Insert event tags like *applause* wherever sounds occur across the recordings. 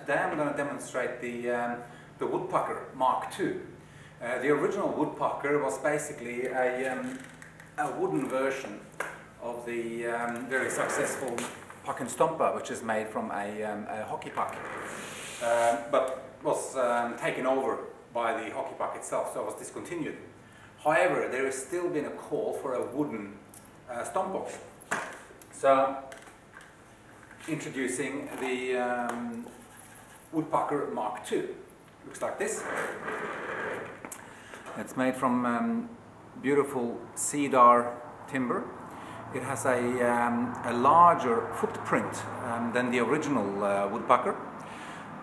today I'm going to demonstrate the, um, the Woodpucker Mark II. Uh, the original Woodpucker was basically a, um, a wooden version of the um, very successful puck and stomper, which is made from a, um, a hockey puck, uh, but was um, taken over by the hockey puck itself, so it was discontinued. However, there has still been a call for a wooden uh, stomp box. So, introducing the um, Woodpucker Mark II. Looks like this. It's made from um, beautiful cedar timber. It has a, um, a larger footprint um, than the original uh, Woodpucker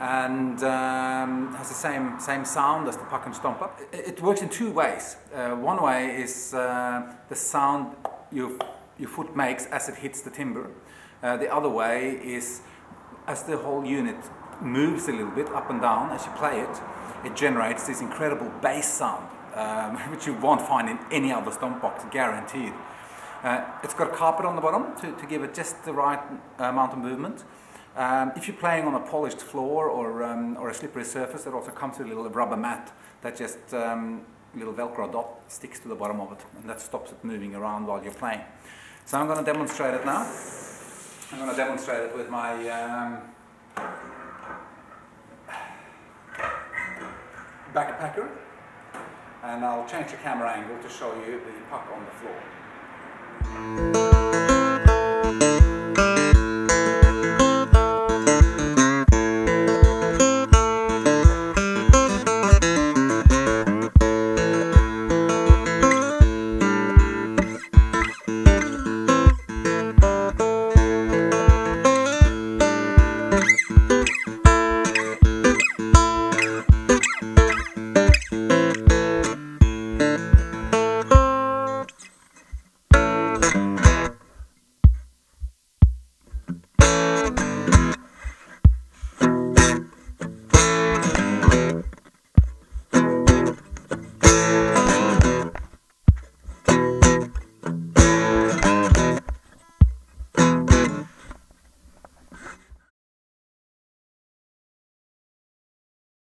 and um, has the same, same sound as the Puck and Stomper. It, it works in two ways. Uh, one way is uh, the sound your, your foot makes as it hits the timber. Uh, the other way is as the whole unit moves a little bit up and down as you play it, it generates this incredible bass sound, um, *laughs* which you won't find in any other stomp box, guaranteed. Uh, it's got a carpet on the bottom to, to give it just the right amount of movement. Um, if you're playing on a polished floor or, um, or a slippery surface, it also comes with a little rubber mat that just um, little velcro dot sticks to the bottom of it and that stops it moving around while you're playing. So I'm going to demonstrate it now. I'm going to demonstrate it with my um, backpacker and I'll change the camera angle to show you the puck on the floor.